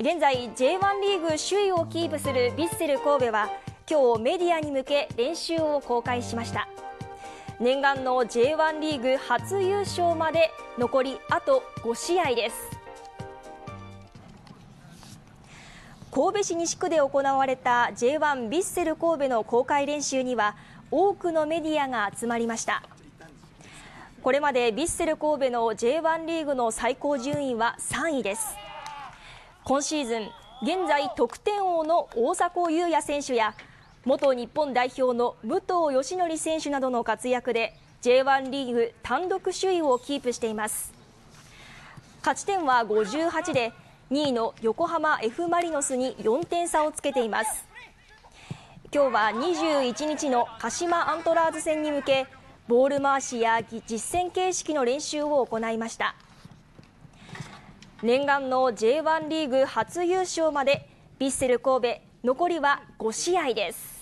現在 J1 リーグ首位をキープするヴィッセル神戸は今日メディアに向け練習を公開しました。念願の J1 リーグ初優勝まで残りあと5試合です。神戸市西区で行われた J1 ヴィッセル神戸の公開練習には多くのメディアが集まりました。これまでヴィッセル神戸の J1 リーグの最高順位は3位です。今シーズン現在得点王の大迫勇也選手や元日本代表の武藤義則選手などの活躍で J1 リーグ単独首位をキープしています。勝ち点は58で2位の横浜 F・ マリノスに4点差をつけています。今日は21日の鹿島アントラーズ戦に向けボール回しや実戦形式の練習を行いました。念願の J1 リーグ初優勝までヴィッセル神戸残りは5試合です。